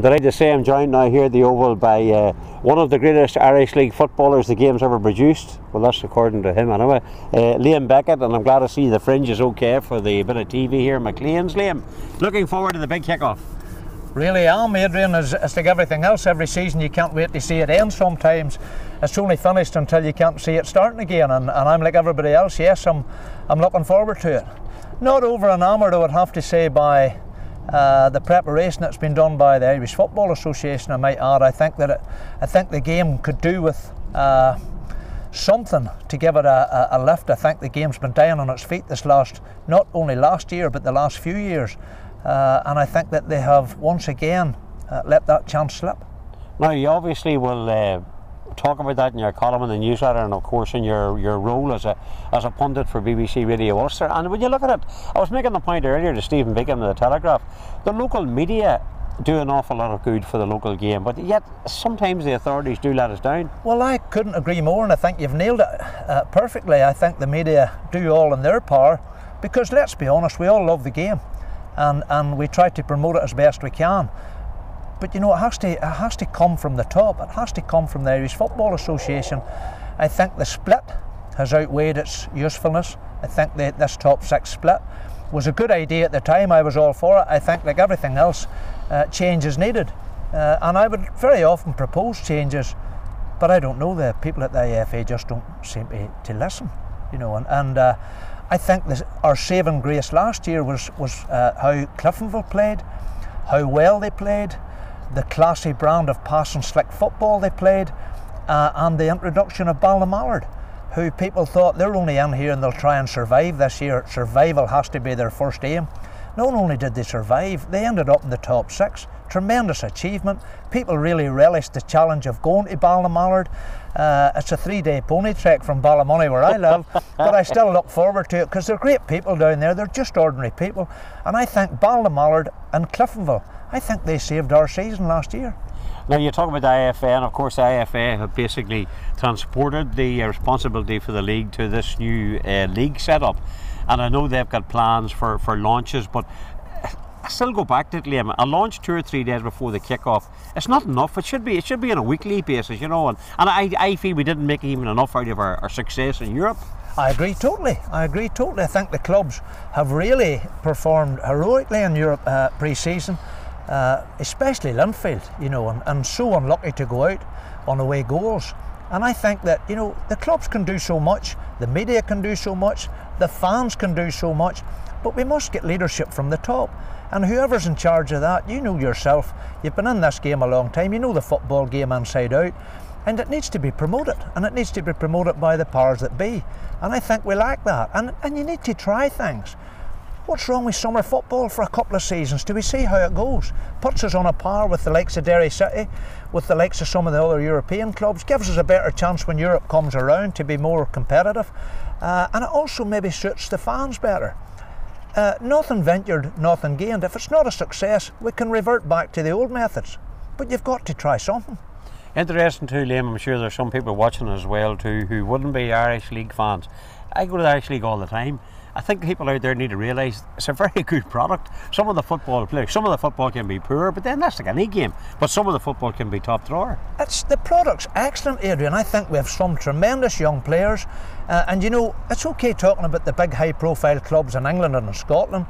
I'm delighted to say I'm joined now here at the Oval by uh, one of the greatest Irish League footballers the game's ever produced. Well, that's according to him anyway. Uh, Liam Beckett, and I'm glad to see the fringe is okay for the bit of TV here McLean's. Liam, looking forward to the big kick-off. Really am, Adrian. As, as like everything else, every season you can't wait to see it end sometimes. It's only finished until you can't see it starting again, and, and I'm like everybody else, yes, I'm, I'm looking forward to it. Not over enamoured, I would have to say, by uh, the preparation that's been done by the Irish Football Association, I might add, I think that it, I think the game could do with uh, something to give it a, a, a, lift. I think the game's been down on its feet this last, not only last year, but the last few years, uh, and I think that they have once again uh, let that chance slip. Now, you obviously will uh, talk about that in your column in the News Letter and of course in your, your role as a as a pundit for BBC Radio Ulster. And when you look at it, I was making the point earlier to Stephen Beacom of the Telegraph, the local media do an awful lot of good for the local game, but yet sometimes the authorities do let us down. Well, I couldn't agree more, and I think you've nailed it uh, perfectly. I think the media do all in their power because let's be honest, we all love the game and, and we try to promote it as best we can. But you know, it has to it has to come from the top. It has to come from the Irish Football Association. I think the split has outweighed its usefulness. I think that this top six split was a good idea at the time. I was all for it. I think, like everything else, uh, change is needed, uh, and I would very often propose changes, but I don't know. The people at the IFA just don't seem to, to listen, you know. And, and uh, I think this, our saving grace last year was was uh, how Cliftonville played, how well they played the classy brand of pass and slick football they played, uh, and the introduction of Ballinamallard, who people thought they're only in here and they'll try and survive this year. Survival has to be their first aim. Not only did they survive, they ended up in the top six. Tremendous achievement. People really relished the challenge of going to Ballinamallard. Uh, it's a three-day pony trek from Ballymoney where I live, but I still look forward to it because they're great people down there. They're just ordinary people, and I think Ballinamallard and Cliftonville I think they saved our season last year. Now you talk about the IFA, and of course the IFA have basically transported the uh, responsibility for the league to this new uh, league setup, and I know they've got plans for, for launches, but I still go back to it, Liam. A launch two or three days before the kick-off, it's not enough. It should be it should be on a weekly basis, you know. And, and I, I feel we didn't make even enough out of our, our success in Europe. I agree totally. I agree totally. I think the clubs have really performed heroically in Europe uh, pre-season uh, especially Linfield, you know, and, and so unlucky to go out on away goals. And I think that, you know, the clubs can do so much, the media can do so much, the fans can do so much, but we must get leadership from the top. And whoever's in charge of that, you know yourself, you've been in this game a long time, you know the football game inside out, and it needs to be promoted, and it needs to be promoted by the powers that be. And I think we lack that. And, and you need to try things. What's wrong with summer football for a couple of seasons? Do we see how it goes? Puts us on a par with the likes of Derry City, with the likes of some of the other European clubs, gives us a better chance when Europe comes around to be more competitive, uh, and it also maybe suits the fans better. Uh, nothing ventured, nothing gained. If it's not a success, we can revert back to the old methods. But you've got to try something. Interesting too, Liam. I'm sure there's some people watching as well too who wouldn't be Irish League fans. I go to the Irish League all the time. I think people out there need to realise it's a very good product. Some of the football players, some of the football can be poor, but then that's like any game. But some of the football can be top drawer. It's the product's excellent, Adrian. I think we have some tremendous young players, uh, and you know it's okay talking about the big high-profile clubs in England and in Scotland.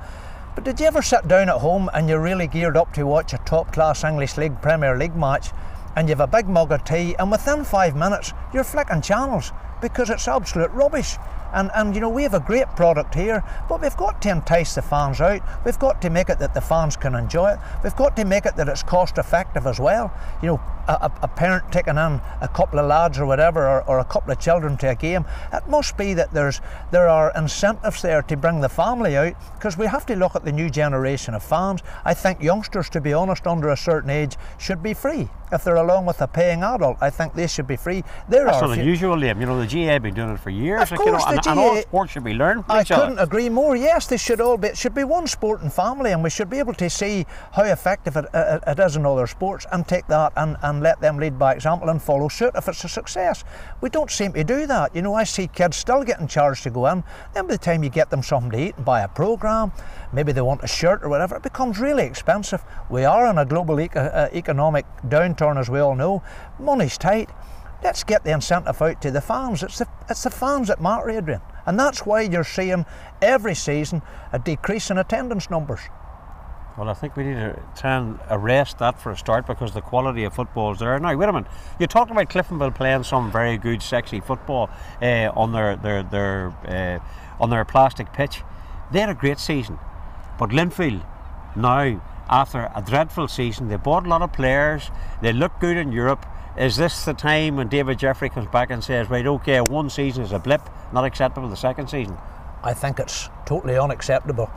But did you ever sit down at home and you're really geared up to watch a top-class English League, Premier League match, and you have a big mug of tea, and within five minutes you're flicking channels because it's absolute rubbish. And, and you know, we have a great product here, but we've got to entice the fans out. We've got to make it that the fans can enjoy it. We've got to make it that it's cost effective as well. You know, a, a parent taking in a couple of lads or whatever, or, or, a couple of children to a game, it must be that there's there are incentives there to bring the family out because we have to look at the new generation of fans. I think youngsters, to be honest, under a certain age, should be free. If they're along with a paying adult, I think they should be free. There That's are not unusual, Liam. You know, the GA have been doing it for years. Of like, course, you know, the and, GAA, and all sports should be learned I couldn't agree more. Yes, they should all be. It should be one sport and family, and we should be able to see how effective it, it, it is in other sports and take that and, and let them lead by example and follow suit if it's a success. We don't seem to do that. You know, I see kids still getting charged to go in. Then by the time you get them something to eat and buy a programme, maybe they want a shirt or whatever, it becomes really expensive. We are in a global uh, economic downturn, as we all know. Money's tight. Let's get the incentive out to the fans. It's the, it's the fans that matter, Adrian. And that's why you're seeing every season a decrease in attendance numbers. Well, I think we need to try and arrest that for a start because the quality of football is there. Now, wait a minute. You talked about Cliftonville playing some very good, sexy football uh, on their their their uh, on their plastic pitch. They had a great season, but Linfield now, after a dreadful season, they bought a lot of players. They look good in Europe. Is this the time when David Jeffrey comes back and says, right, okay, one season is a blip, not acceptable the second season? I think it's totally unacceptable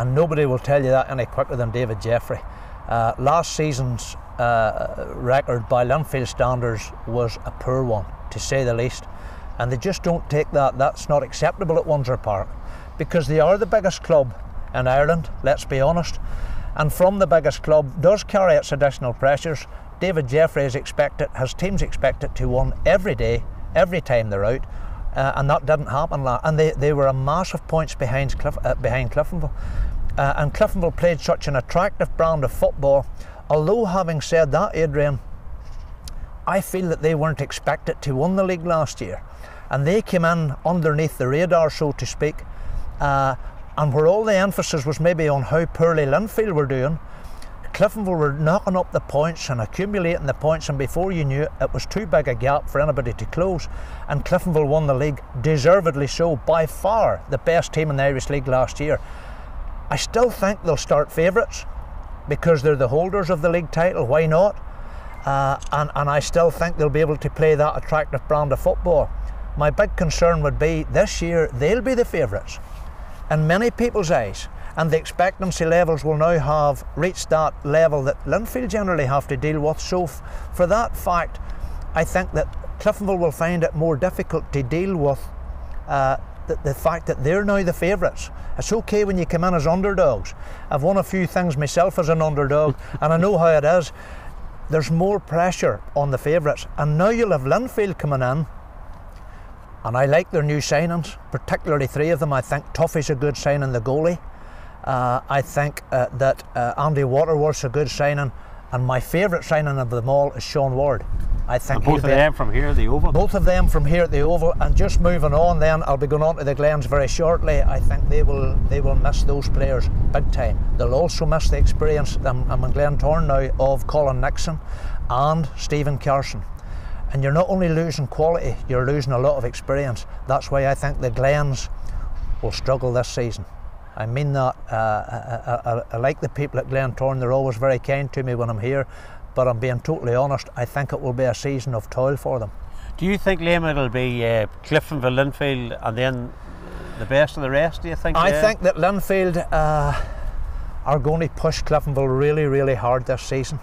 and nobody will tell you that any quicker than David Jeffrey. Uh, last season's uh, record by Linfield standards was a poor one, to say the least, and they just don't take that. That's not acceptable at Windsor Park because they are the biggest club in Ireland, let's be honest, and from the biggest club does carry its additional pressures. David Jeffrey is expected, his teams expected to win every day, every time they're out. Uh, and that didn't happen. And they, they were a massive points behind Cliff, uh, behind Cliftonville. Uh, and Cliftonville played such an attractive brand of football. Although, having said that, Adrian, I feel that they weren't expected to win the league last year. And they came in underneath the radar, so to speak. Uh, and where all the emphasis was maybe on how poorly Linfield were doing, Cliftonville were knocking up the points and accumulating the points, and before you knew it, it was too big a gap for anybody to close. And Cliftonville won the league, deservedly so, by far the best team in the Irish League last year. I still think they'll start favourites because they're the holders of the league title. Why not? Uh, and, and I still think they'll be able to play that attractive brand of football. My big concern would be this year they'll be the favourites in many people's eyes and the expectancy levels will now have reached that level that Linfield generally have to deal with. So, f- for that fact, I think that Cliftonville will find it more difficult to deal with uh, the, the, fact that they're now the favourites. It's okay when you come in as underdogs. I've won a few things myself as an underdog, and I know how it is. There's more pressure on the favourites, and now you'll have Linfield coming in. And I like their new signings, particularly three of them. I think Tuffey's a good signing, the goalie. Uh, I think uh, that uh, Andy Waterworth's a good signing, and my favourite signing of them all is Sean Ward. I think both of them from here at the Oval. Both of them from here at the Oval, and just moving on. Then I'll be going on to the Glens very shortly. I think they will they will miss those players big time. They'll also miss the experience. I'm, I'm in Glentoran now of Colin Nixon and Stephen Carson. And you're not only losing quality, you're losing a lot of experience. That's why I think the Glens will struggle this season. I mean that. Uh, I, I, I, like the people at Glentoran, they're always very kind to me when I'm here, but I'm being totally honest, I think it will be a season of toil for them. Do you think, Liam, it'll be uh, Cliftonville, Linfield, and then the best of the rest, do you think? I yeah? think that Linfield uh, are going to push Cliftonville really, really hard this season.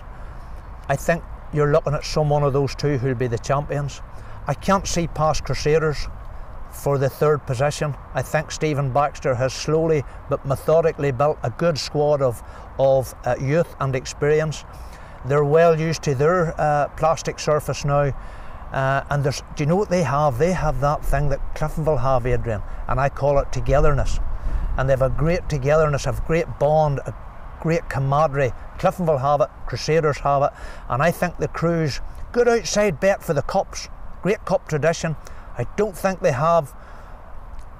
I think you're looking at some one of those two who'll be the champions. I can't see past Crusaders for the third position. I think Stephen Baxter has slowly but methodically built a good squad of, of uh, youth and experience. They're well used to their uh, plastic surface now. Uh, and do you know what they have? They have that thing that Cliftonville have, Adrian, and I call it togetherness. And they have a great togetherness, a great bond, a great camaraderie. Cliftonville have it, Crusaders have it, and I think the Crues, good outside bet for the Cups, great Cup tradition. I don't think they have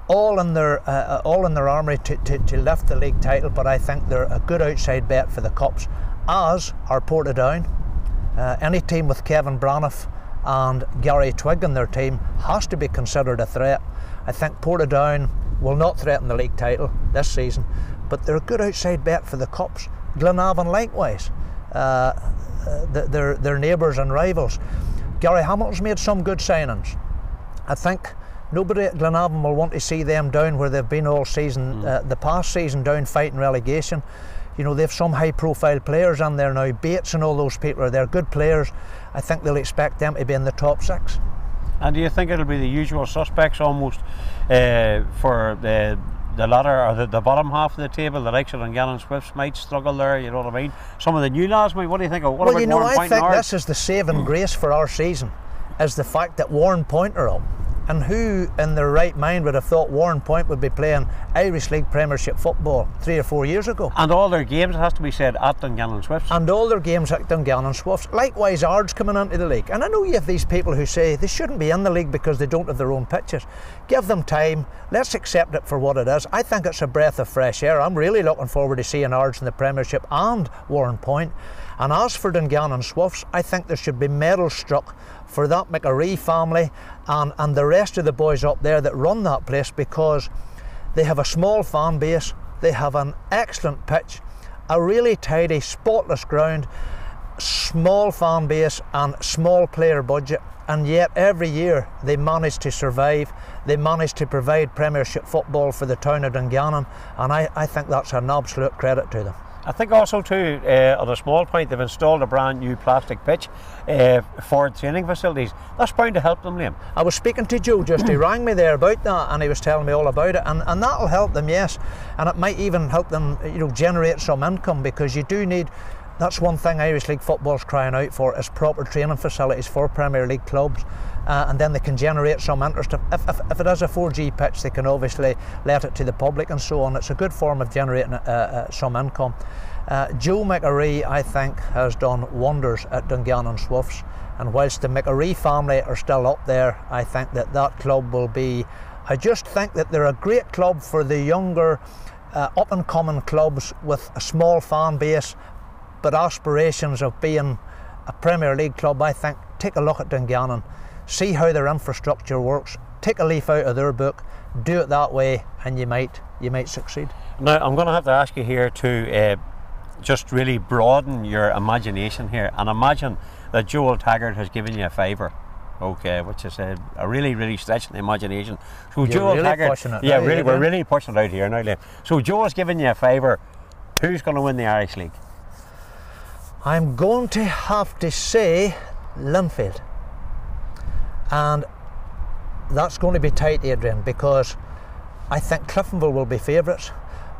all in their uh, uh, all in their armoury to, to, to, lift the league title, but I think they're a good outside bet for the cups. As are Portadown. Uh, any team with Kevin Braniff and Gary Twigg in their team has to be considered a threat. I think Portadown will not threaten the league title this season, but they're a good outside bet for the cups. Glenavon likewise. Uh, uh they're, they're neighbours and rivals. Gary Hamilton's made some good signings. I think nobody at Glenavon will want to see them down where they've been all season, mm. uh, the past season, down fighting relegation. You know, they've some high profile players on there now. Bates and all those people are there, good players. I think they'll expect them to be in the top six. And do you think it'll be the usual suspects almost uh, for the the latter or the, the bottom half of the table, the likes of Dungannon Swifts might struggle there. You know what I mean? Some of the new lads, mate. What do you think of? What well, you know, I think this is the saving grace for our season, is the fact that Warrenpoint are up. And who in their right mind would have thought Warrenpoint would be playing Irish League Premiership football three or four years ago? And all their games, it has to be said, at Dungannon Swifts. And all their games at Dungannon Swifts. Likewise, Ards coming into the league. And I know you have these people who say they shouldn't be in the league because they don't have their own pitches. Give them time. Let's accept it for what it is. I think it's a breath of fresh air. I'm really looking forward to seeing Ards in the Premiership and Warrenpoint. And as for Dungannon Swifts, I think there should be medals struck for that McAree family and, and the rest of the boys up there that run that place because they have a small fan base, they have an excellent pitch, a really tidy, spotless ground, small fan base, and small player budget. And yet, every year they manage to survive. They manage to provide Premiership football for the town of Dungannon, and I, I think that's an absolute credit to them. I think also too, uh, on a small point, they've installed a brand new plastic pitch uh, for training facilities. That's bound to help them, Liam. I was speaking to Joe just he rang me there about that, and he was telling me all about it, and, and that'll help them, yes, and it might even help them, you know, generate some income because you do need. That's one thing Irish League football's crying out for is proper training facilities for Premier League clubs. Uh, and then they can generate some interest. If, if, if, it is a 4G pitch, they can obviously let it to the public and so on. It's a good form of generating uh, uh, some income. Uh, Joe McAree, I think, has done wonders at Dungannon Swifts. And whilst the McAree family are still up there, I think that that club will be. I just think that they're a great club for the younger, uh, up and coming clubs with a small fan base, but aspirations of being a Premier League club. I think take a look at Dungannon see how their infrastructure works, take a leaf out of their book, do it that way, and you might you might succeed. Now I'm going to have to ask you here to uh, just really broaden your imagination here, and imagine that Joel Taggart has given you a favour. Okay, which is a, a really, really stretching the imagination. So You're Joel really Taggart, yeah, now, really, we're really pushing it out here now. Liam. So Joel's given you a favour. Who's going to win the Irish League? I'm going to have to say Linfield. And that's going to be tight, Adrian, because I think Cliftonville will be favourites.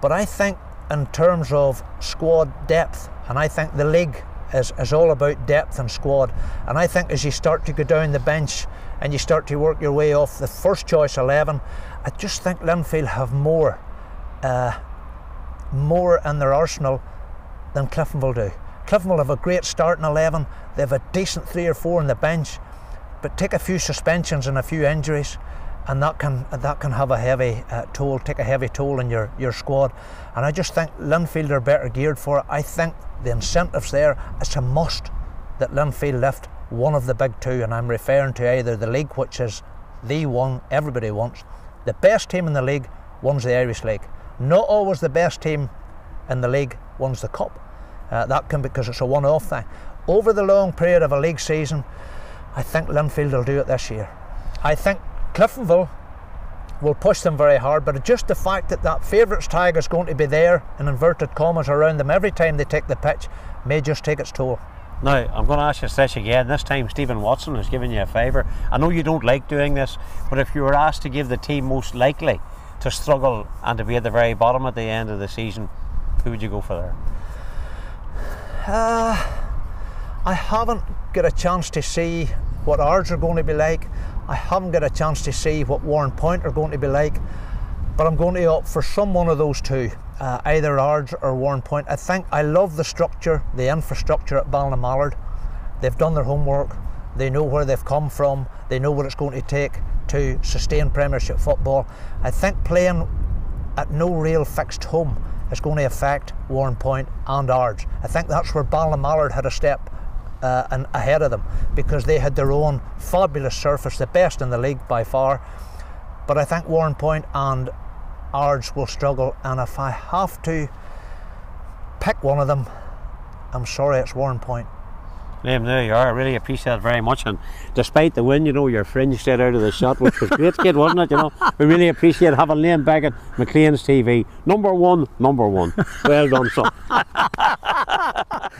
But I think, in terms of squad depth, and I think the league is, is all about depth and squad. And I think as you start to go down the bench and you start to work your way off the first choice 11, I just think Linfield have more, uh, more in their arsenal than Cliftonville do. Cliftonville have a great starting 11, they have a decent three or four on the bench, but take a few suspensions and a few injuries, and that can that can have a heavy uh, toll, take a heavy toll on your, your squad. And I just think Linfield are better geared for it. I think the incentives there, it's a must that Linfield lift one of the big two, and I'm referring to either the league, which is the one everybody wants. The best team in the league wins the Irish League. Not always the best team in the league wins the cup. Uh, that can because it's a one-off thing. Over the long period of a league season, I think Linfield will do it this year. I think Cliftonville will push them very hard, but just the fact that that favourites tag is going to be there in inverted commas around them every time they take the pitch may just take its toll. Now, I'm going to ask you this again. This time, Stephen Watson has given you a favour. I know you don't like doing this, but if you were asked to give the team most likely to struggle and to be at the very bottom at the end of the season, who would you go for there? Uh, I haven't got a chance to see what Ards are going to be like. I haven't got a chance to see what Warrenpoint are going to be like. But I'm going to opt for some one of those two, uh, either Ards or Warrenpoint. I think I love the structure, the infrastructure at Ballinamallard. They've done their homework. They know where they've come from. They know what it's going to take to sustain Premiership football. I think playing at no real fixed home is going to affect Warrenpoint and Ards. I think that's where Ballinamallard had a step uh, and ahead of them because they had their own fabulous surface, the best in the league by far. But I think Warrenpoint and Ards will struggle, and if I have to pick one of them, I'm sorry, it's Warrenpoint. Liam, there you are. I really appreciate it very much. And despite the win, you know, your fringe stayed out of the shot, which was great, kid, wasn't it? You know, we really appreciate having Liam back at McLean's TV. Number one, number one. Well done, son.